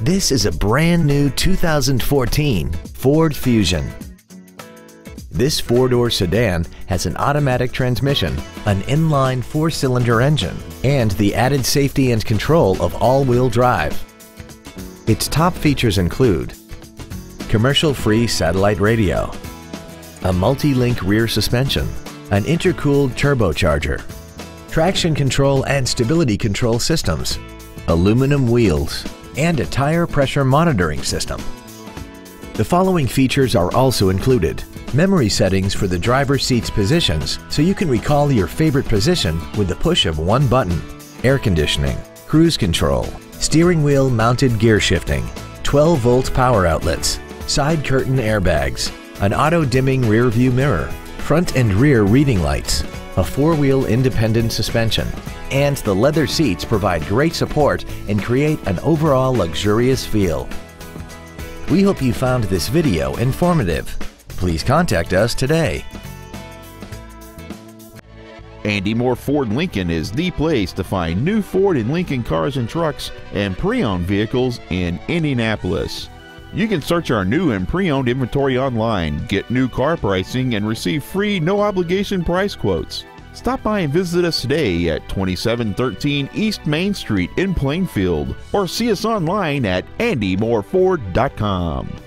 This is a brand new 2014 Ford Fusion. This four-door sedan has an automatic transmission, an inline four-cylinder engine, and the added safety and control of all-wheel drive. Its top features include commercial-free satellite radio, a multi-link rear suspension, an intercooled turbocharger, traction control and stability control systems, aluminum wheels, and a tire pressure monitoring system. The following features are also included. Memory settings for the driver's seat's positions so you can recall your favorite position with the push of one button. Air conditioning, cruise control, steering wheel mounted gear shifting, 12 volt power outlets, side curtain airbags, an auto dimming rear view mirror, front and rear reading lights, a four-wheel independent suspension, and the leather seats provide great support and create an overall luxurious feel. We hope you found this video informative. Please contact us today. Andy Mohr Ford Lincoln is the place to find new Ford and Lincoln cars and trucks and pre-owned vehicles in Indianapolis. You can search our new and pre-owned inventory online, get new car pricing, and receive free no-obligation price quotes. Stop by and visit us today at 2713 East Main Street in Plainfield or see us online at andymohrford.com.